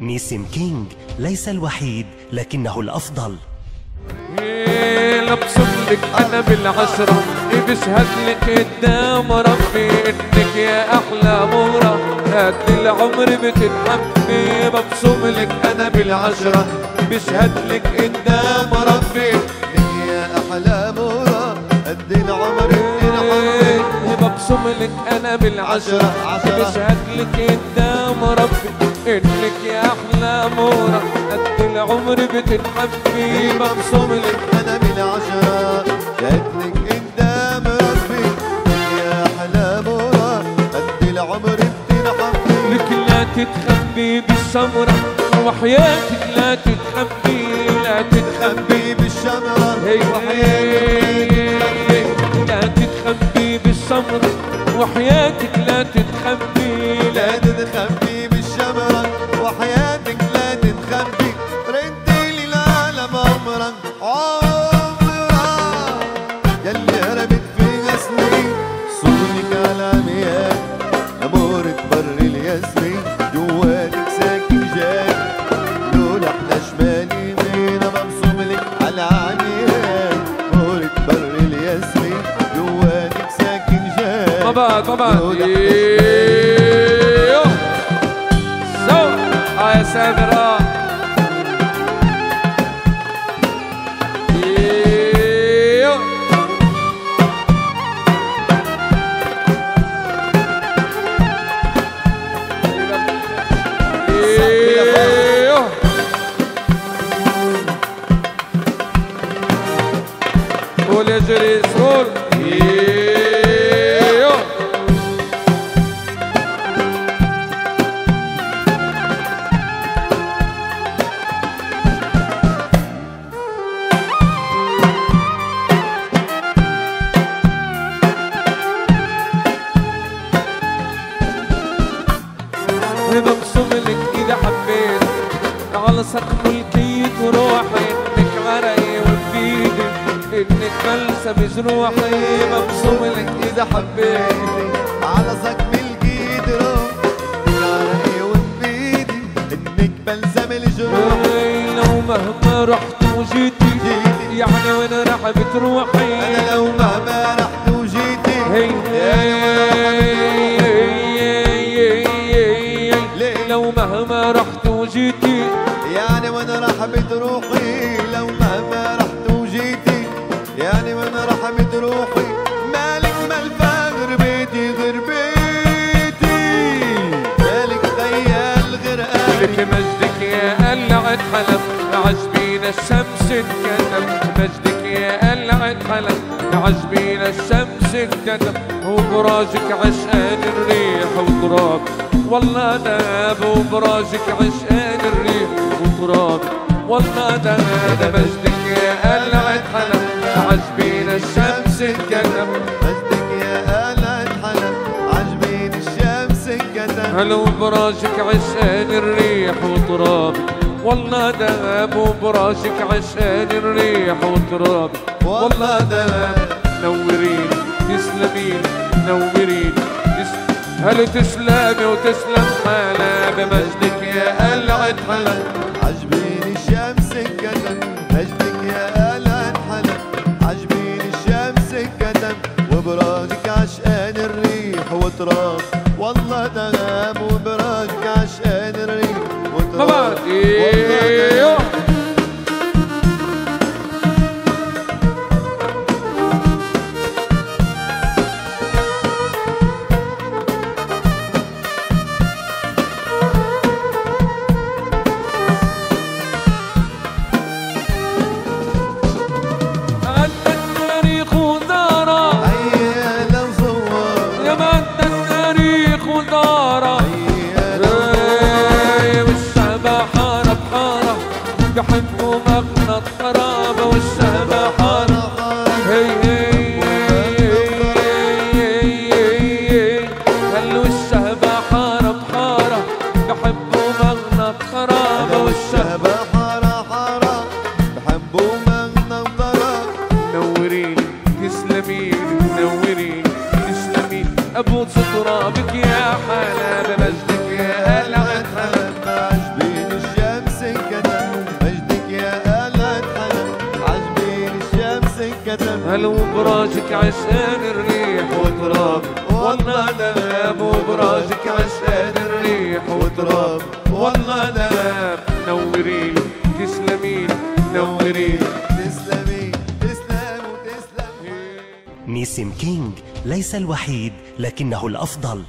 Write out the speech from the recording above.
نيسم كينج ليس الوحيد لكنه الأفضل لبصم لك أنا بالعشرة بشهد لك قدام ربي إنك يا أحلى مرة قد العمر بتتحمي ببصم لك أنا بالعشرة بشهد لك قدام ربي يا أحلى مرة قد العمر بتنحمي ببصم لك أنا بالعشرة عشرة. بشهد لك قدام ربي انك يا أحلى مرة قد العمر بتتحمي ببصم لك أنا من عشرة جاتلك قدام ربي يا أحلى مرة قد العمر بتنحمي لك لا تتخبي بالسمرة وحياتك لا تتخبي لا تتخبي خبي بالشمرة. هي وحياتك لا تتخبي بالسمرة وحياتك طبعا طبعا إيوه. سوا يا. إيوه. قول يا ببصم لك إذا حبيت. على سقف الكيت وروحي إنك عرقي وبيدي إنك بلسم جروحي ببصم لك إذا حبيت. على سقف الجدر ناري ونبيدي إنك بلزم الجروح إي لو مهما رحت وجيتي يعني وين راح بتروحي؟ أنا لو مهما رحت وجيتي. هي لو مهما رحت وجيتي يعني وأنا راح بتروحي لو مهما رحت وجيتي يعني وأنا راح بتروحي مالك مالفة غير بيتي غير بيتي مالك خيال غير قلبي مجدك يا قلعة حلب عجبينا الشمس انكتب مجدك يا قلعة حلب عجبينا الشمس انكتب وبراجك عشقان الريح وتراب. والله داب وبراجك عشقان الريح وتراب. والله داب مجدك يا قلعة حلب عجبينا الشمس انكتب مجدك يا قلعة حلب عجبين الشمس انكتب هلو براجك عشقان الريح وتراب؟ والله داب وبراجك عشقان الريح وتراب. والله داب نورين تسلمين. نورين تس... هلو تسلمي وتسلم؟ حالة بمجدك يا قلعة حلب عجبين الشمس انكتب مجدك يا قلعة حلب عجبين الشمس انكتب وبراجك عشقان الريح وتراب. والله دغاب وبراجك عشقان الريح وتراب. والله أيوه بحبوا هل وبراسك عشان الريح وتراب. والله دام وبراسك عشان الريح وتراب. والله دام نورين تسلمين نورين تسلمي تسلم وتسلم نيسم كينج ليس الوحيد لكنه الأفضل.